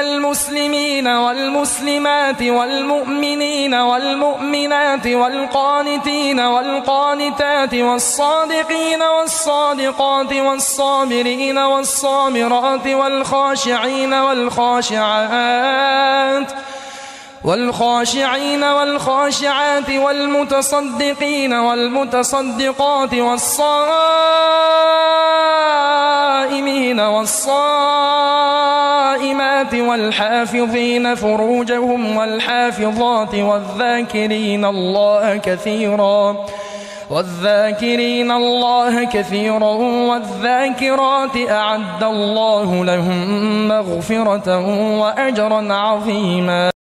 المسلمين والمسلمات والمؤمنين والمؤمنات والقانتين والقانتات والصادقين والصادقات والصابرين والصابرات والخاشعين والخاشعات والخاشعين والخاشعات والمتصدقين والمتصدقات والصائمين والصائمات والحافظين فروجهم والحافظات والذاكرين الله كثيرا والذاكرين الله كثيرا والذاكرات أعد الله لهم مغفرة وأجرا عظيما.